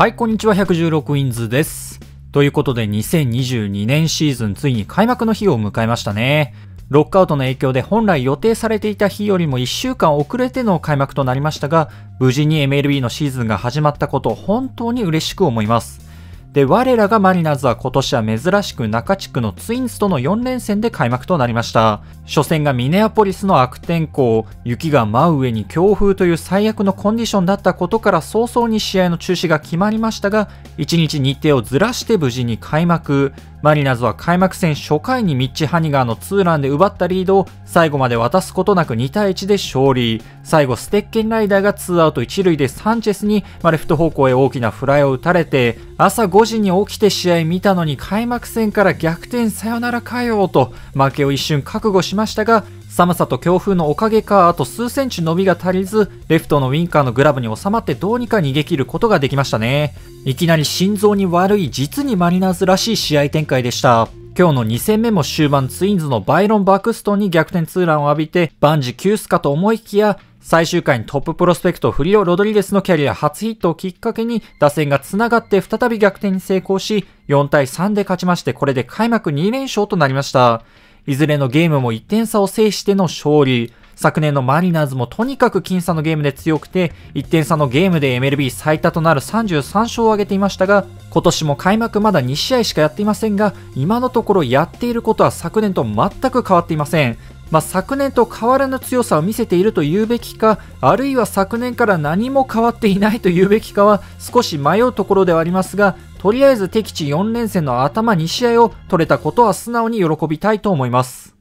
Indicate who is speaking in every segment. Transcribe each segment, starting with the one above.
Speaker 1: はい、こんにちは、116ウィンズです。ということで、2022年シーズンついに開幕の日を迎えましたね。ロックアウトの影響で本来予定されていた日よりも1週間遅れての開幕となりましたが、無事に MLB のシーズンが始まったこと本当に嬉しく思います。で、我らがマリナーズは今年は珍しく中地区のツインズとの4連戦で開幕となりました。初戦がミネアポリスの悪天候、雪が真上に強風という最悪のコンディションだったことから早々に試合の中止が決まりましたが、1日日程をずらして無事に開幕。マリナーズは開幕戦初回にミッチ・ハニガーのツーランで奪ったリードを最後まで渡すことなく2対1で勝利。最後、ステッケンライダーがツーアウト1塁でサンチェスにまレフト方向へ大きなフライを打たれて、朝5時に起きて試合見たのに開幕戦から逆転サヨナラかよと負けを一瞬覚悟しましたが、寒さと強風のおかげか、あと数センチ伸びが足りず、レフトのウィンカーのグラブに収まってどうにか逃げ切ることができましたね。いきなり心臓に悪い実にマリナーズらしい試合展開でした。今日の2戦目も終盤ツインズのバイロン・バクストンに逆転ツーランを浴びて万事休すかと思いきや最終回にトッププロスペクトフリオ・ロドリゲスのキャリア初ヒットをきっかけに打線が繋がって再び逆転に成功し4対3で勝ちましてこれで開幕2連勝となりました。いずれのゲームも1点差を制しての勝利。昨年のマリナーズもとにかく僅差のゲームで強くて、1点差のゲームで MLB 最多となる33勝を挙げていましたが、今年も開幕まだ2試合しかやっていませんが、今のところやっていることは昨年と全く変わっていません。まあ、昨年と変わらぬ強さを見せていると言うべきか、あるいは昨年から何も変わっていないと言うべきかは少し迷うところではありますが、とりあえず敵地4連戦の頭2試合を取れたことは素直に喜びたいと思います。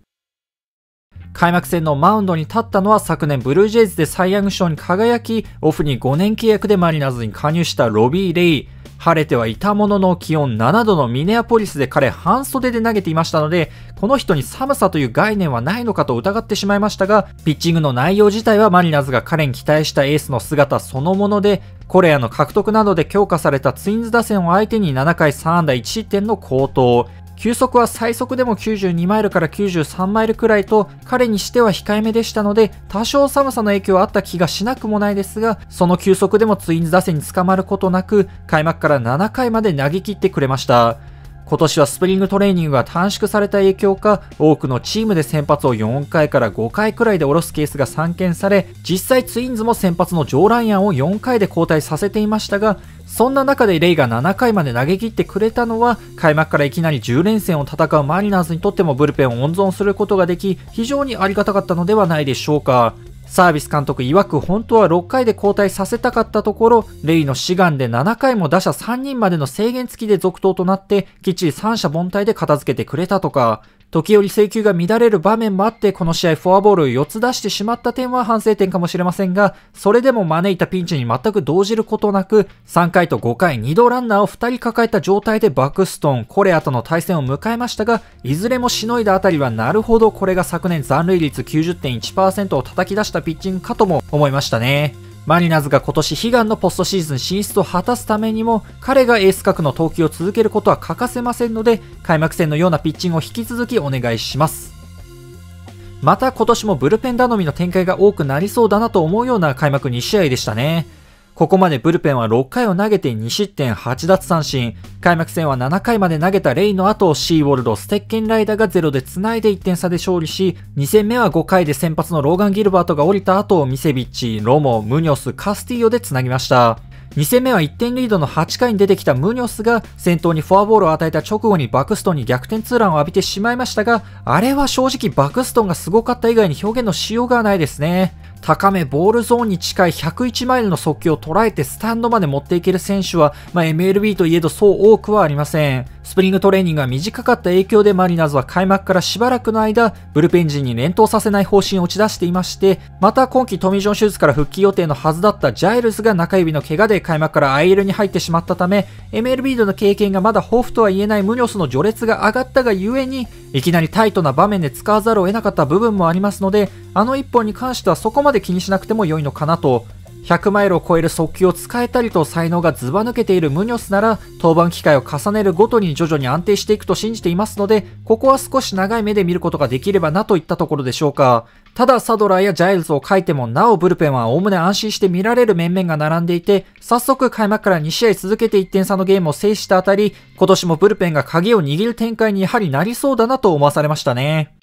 Speaker 1: 開幕戦のマウンドに立ったのは昨年ブルージェイズでサイ・ヤング賞に輝き、オフに5年契約でマリナーズに加入したロビー・レイ。晴れてはいたものの気温7度のミネアポリスで彼半袖で投げていましたので、この人に寒さという概念はないのかと疑ってしまいましたが、ピッチングの内容自体はマリナーズが彼に期待したエースの姿そのもので、コレアの獲得などで強化されたツインズ打線を相手に7回3安打1失点の高騰。球速は最速でも92マイルから93マイルくらいと彼にしては控えめでしたので多少寒さの影響はあった気がしなくもないですがその球速でもツインズ打線に捕まることなく開幕から7回まで投げ切ってくれました。今年はスプリングトレーニングが短縮された影響か、多くのチームで先発を4回から5回くらいで下ろすケースが散見され、実際ツインズも先発のジョーライアンを4回で交代させていましたが、そんな中でレイが7回まで投げ切ってくれたのは、開幕からいきなり10連戦を戦うマリナーズにとってもブルペンを温存することができ、非常にありがたかったのではないでしょうか。サービス監督曰く本当は6回で交代させたかったところ、レイの志願で7回も打者3人までの制限付きで続投となって、きっちり三者凡退で片付けてくれたとか、時折制球が乱れる場面もあって、この試合フォアボールを4つ出してしまった点は反省点かもしれませんが、それでも招いたピンチに全く動じることなく、3回と5回2度ランナーを2人抱えた状態でバックストーン、コレアとの対戦を迎えましたが、いずれもしのいだあたりはなるほどこれが昨年残塁率90.1%を叩き出したピッチングかとも思いましたね。マリナーズが今年悲願のポストシーズン進出を果たすためにも、彼がエース格の投球を続けることは欠かせませんので、開幕戦のようなピッチングを引き続きお願いします。また今年もブルペン頼みの展開が多くなりそうだなと思うような開幕2試合でしたね。ここまでブルペンは6回を投げて2失点8奪三振。開幕戦は7回まで投げたレイの後、シーウォルド、ステッケンライダーが0で繋いで1点差で勝利し、2戦目は5回で先発のローガン・ギルバートが降りた後、ミセビッチ、ロモ、ムニョス、カスティーヨで繋ぎました。2戦目は1点リードの8回に出てきたムニョスが先頭にフォアボールを与えた直後にバクストンに逆転ツーランを浴びてしまいましたが、あれは正直バクストンがすごかった以外に表現のしようがないですね。高めボールゾーンに近い101マイルの速球を捉えてスタンドまで持っていける選手は、まあ、MLB といえどそう多くはありません。スプリングトレーニングが短かった影響でマリナーズは開幕からしばらくの間、ブルペン陣に連投させない方針を打ち出していまして、また今季トミー・ジョン手術から復帰予定のはずだったジャイルズが中指の怪我で開幕から IL に入ってしまったため、MLB での経験がまだ豊富とは言えないムニョスの序列が上がったがゆえに、いきなりタイトな場面で使わざるを得なかった部分もありますので、あの一本に関してはそこまで気にしなくても良いのかなと100マイルを超える速球を使えたりと才能がずば抜けているムニョスなら、登板機会を重ねるごとに徐々に安定していくと信じていますので、ここは少し長い目で見ることができればなといったところでしょうか。ただサドラーやジャイルズを書いてもなおブルペンは概ね安心して見られる面々が並んでいて、早速開幕から2試合続けて1点差のゲームを制したあたり、今年もブルペンが鍵を握る展開にやはりなりそうだなと思わされましたね。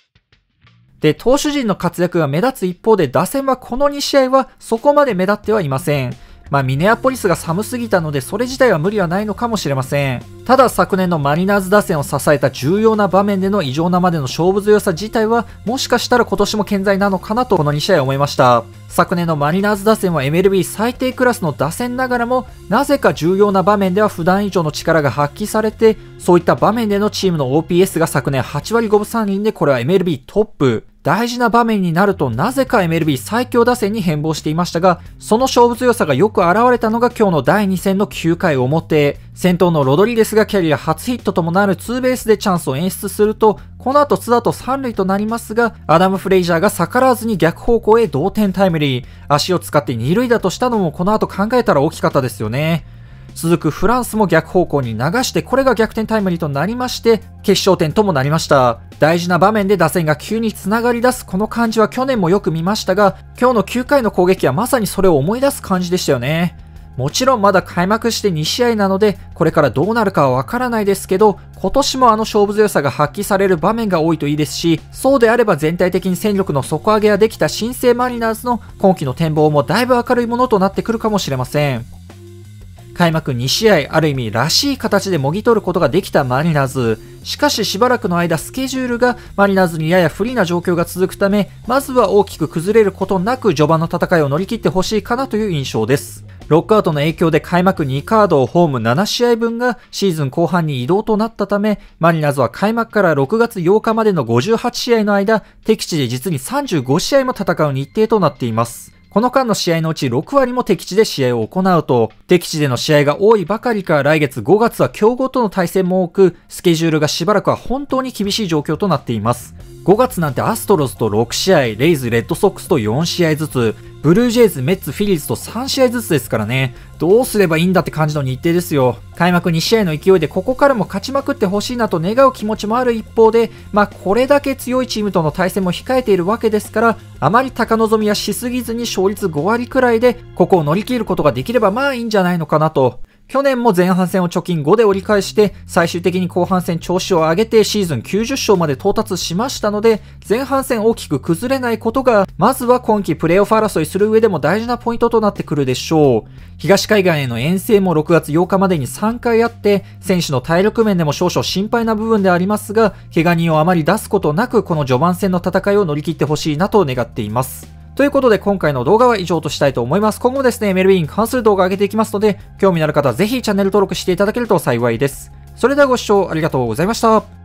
Speaker 1: で、投手陣の活躍が目立つ一方で打線はこの2試合はそこまで目立ってはいません。まあ、ミネアポリスが寒すぎたので、それ自体は無理はないのかもしれません。ただ昨年のマリナーズ打線を支えた重要な場面での異常なまでの勝負強さ自体は、もしかしたら今年も健在なのかなとこの2試合思いました。昨年のマリナーズ打線は MLB 最低クラスの打線ながらも、なぜか重要な場面では普段以上の力が発揮されて、そういった場面でのチームの OPS が昨年8割5分3厘でこれは MLB トップ。大事な場面になるとなぜか MLB 最強打線に変貌していましたが、その勝負強さがよく現れたのが今日の第2戦の9回表、先頭のロドリゲスがキャリア初ヒットともなるツーベースでチャンスを演出すると、この後津田と3塁となりますが、アダム・フレイジャーが逆らわずに逆方向へ同点タイムリー、足を使って2塁打としたのもこの後考えたら大きかったですよね。続くフランスも逆方向に流して、これが逆転タイムリーとなりまして、決勝点ともなりました。大事な場面で打線が急に繋がり出すこの感じは去年もよく見ましたが、今日の9回の攻撃はまさにそれを思い出す感じでしたよね。もちろんまだ開幕して2試合なので、これからどうなるかはわからないですけど、今年もあの勝負強さが発揮される場面が多いといいですし、そうであれば全体的に戦力の底上げができた新生マリナーズの今季の展望もだいぶ明るいものとなってくるかもしれません。開幕2試合、ある意味らしい形でもぎ取ることができたマリナーズ。しかししばらくの間スケジュールがマリナーズにやや不利な状況が続くため、まずは大きく崩れることなく序盤の戦いを乗り切ってほしいかなという印象です。ロックアウトの影響で開幕2カードをホーム7試合分がシーズン後半に移動となったため、マリナーズは開幕から6月8日までの58試合の間、敵地で実に35試合も戦う日程となっています。この間の試合のうち6割も敵地で試合を行うと、敵地での試合が多いばかりか来月5月は強豪との対戦も多く、スケジュールがしばらくは本当に厳しい状況となっています。5月なんてアストロズと6試合、レイズ、レッドソックスと4試合ずつ、ブルージェイズ、メッツ、フィリーズと3試合ずつですからね。どうすればいいんだって感じの日程ですよ。開幕2試合の勢いでここからも勝ちまくってほしいなと願う気持ちもある一方で、まあこれだけ強いチームとの対戦も控えているわけですから、あまり高望みはしすぎずに勝率5割くらいで、ここを乗り切ることができればまあいいんじゃないのかなと。去年も前半戦を貯金5で折り返して、最終的に後半戦調子を上げてシーズン90勝まで到達しましたので、前半戦大きく崩れないことが、まずは今季プレーオフ争いする上でも大事なポイントとなってくるでしょう。東海岸への遠征も6月8日までに3回あって、選手の体力面でも少々心配な部分でありますが、怪我人をあまり出すことなく、この序盤戦の戦いを乗り切ってほしいなと願っています。ということで今回の動画は以上としたいと思います。今後もですね、メルビーに関する動画を上げていきますので、興味のある方はぜひチャンネル登録していただけると幸いです。それではご視聴ありがとうございました。